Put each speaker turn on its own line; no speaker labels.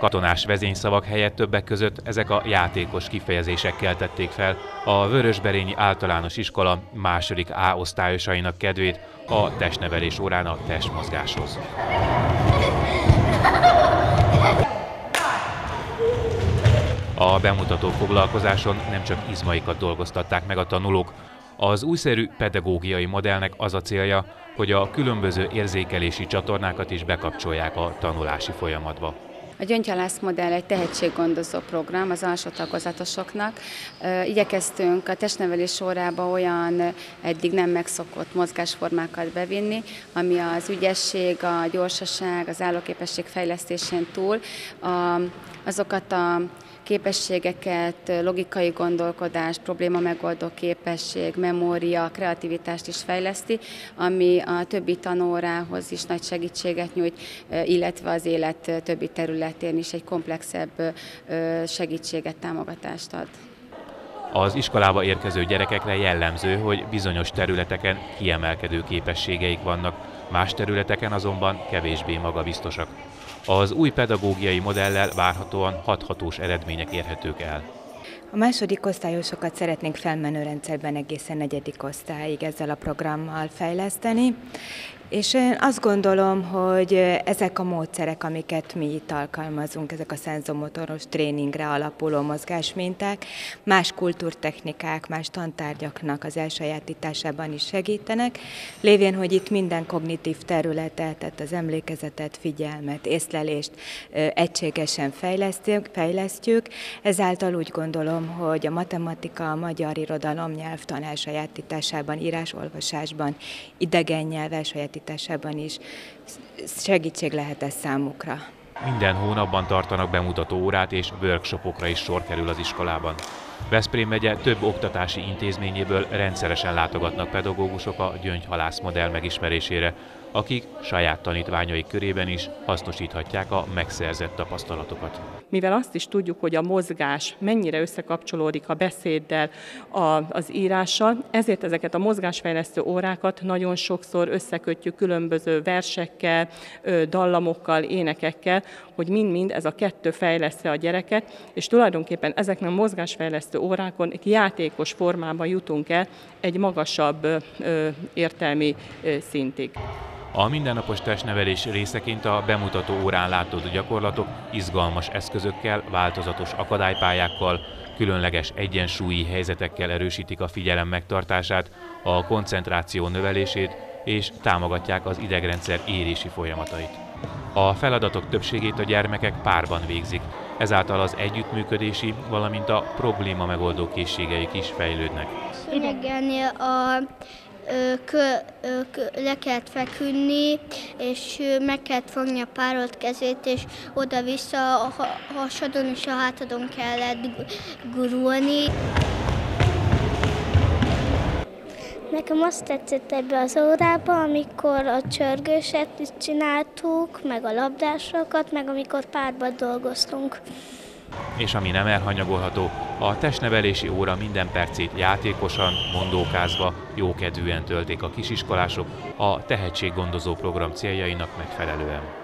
Katonás vezényszavak helyett többek között ezek a játékos kifejezésekkel tették fel a Vörösberényi Általános Iskola második A osztályosainak kedvét a testnevelés órán a testmozgáshoz. A bemutató foglalkozáson nem csak izmaikat dolgoztatták meg a tanulók, az újszerű pedagógiai modellnek az a célja, hogy a különböző érzékelési csatornákat is bekapcsolják a tanulási folyamatba.
A Gyöngyalász modell egy tehetséggondozó program az alsó tagozatosoknak. Igyekeztünk a testnevelés órába olyan eddig nem megszokott mozgásformákat bevinni, ami az ügyesség, a gyorsaság, az állóképesség fejlesztésén túl a, azokat a képességeket, logikai gondolkodás, probléma megoldó képesség, memória, kreativitást is fejleszti, ami a többi tanórához is nagy segítséget nyújt, illetve az élet többi területén is egy komplexebb segítséget, támogatást ad.
Az iskolába érkező gyerekekre jellemző, hogy bizonyos területeken kiemelkedő képességeik vannak, más területeken azonban kevésbé magabiztosak. Az új pedagógiai modellel várhatóan hathatós eredmények érhetők el.
A második osztályosokat szeretnénk felmenő rendszerben egészen negyedik osztályig ezzel a programmal fejleszteni, és én azt gondolom, hogy ezek a módszerek, amiket mi itt alkalmazunk, ezek a szenzomotoros tréningre alapuló mozgásminták, más kultúrtechnikák, más tantárgyaknak az elsajátításában is segítenek, lévén, hogy itt minden kognitív területet, tehát az emlékezetet, figyelmet, észlelést egységesen fejlesztjük, fejlesztjük. Ezáltal úgy gondolom, hogy a matematika, a magyar irodalom nyelvtan elsajátításában, írásolvasásban, idegen nyelv elsajátításában kialakításában is segítség lehet ez számukra.
Minden hónapban tartanak bemutató órát és workshopokra is sor kerül az iskolában. Veszprém megye több oktatási intézményéből rendszeresen látogatnak pedagógusok a gyöngyhalász modell megismerésére, akik saját tanítványaik körében is hasznosíthatják a megszerzett tapasztalatokat.
Mivel azt is tudjuk, hogy a mozgás mennyire összekapcsolódik a beszéddel, a, az írással, ezért ezeket a mozgásfejlesztő órákat nagyon sokszor összekötjük különböző versekkel, dallamokkal, énekekkel, hogy mind-mind ez a kettő fejleszte a gyereket, és tulajdonképpen ezeknek a mozgásfejlesztő órákon játékos formában jutunk el egy magasabb értelmi szintig.
A mindennapos testnevelés részeként a bemutató órán látott gyakorlatok izgalmas eszközökkel, változatos akadálypályákkal, különleges egyensúlyi helyzetekkel erősítik a figyelem megtartását, a koncentráció növelését és támogatják az idegrendszer érési folyamatait. A feladatok többségét a gyermekek párban végzik, ezáltal az együttműködési, valamint a probléma megoldó készségeik is fejlődnek.
Idegennél a kö, kö, le kellett feküdni, és meg kellett fogni a párolt kezét, és oda-vissza a hasadon és a hátadon kellett gurulni. Nekem azt tetszett ebbe az órába, amikor a csörgőset csináltuk, meg a labdásokat, meg amikor párban dolgoztunk.
És ami nem elhanyagolható, a testnevelési óra minden percét játékosan, mondókázva, jókedvűen tölték a kisiskolások a tehetséggondozó program céljainak megfelelően.